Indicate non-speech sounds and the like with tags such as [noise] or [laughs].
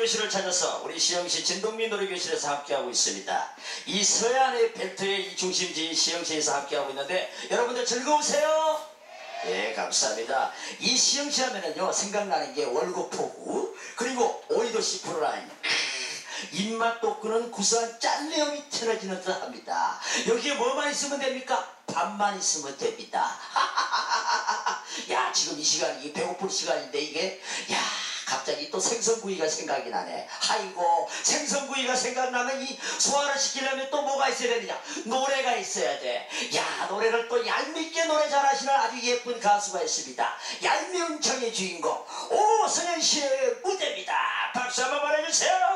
노래교실을 찾아서 우리 시영시 진동민 노래교실에서 함께하고 있습니다. 이 서해안의 벨트의 이 중심지인 시영시에서 함께하고 있는데 여러분들 즐거우세요? 예, 감사합니다. 이 시영시 하면은요, 생각나는 게 월급포구, 그리고 오이도 시 프로라인. 입맛 돋구는 구수한 짠내음이 틀어지는 듯 합니다. 여기에 뭐만 있으면 됩니까? 밥만 있으면 됩니다. [laughs] 야, 지금 이 시간이 배고플 시간인데 이게, 야, 갑자기 또 생선구이가 생각이 나네. 아이고, 생선구이가 생각나면 이 소화를 시키려면 또 뭐가 있어야 되느냐? 노래가 있어야 돼. 야, 노래를 또 얄밉게 노래 잘하시는 아주 예쁜 가수가 있습니다. 얄미운 청의 주인공, 오성현 씨의 무대입니다. 박수 한번 보내주세요.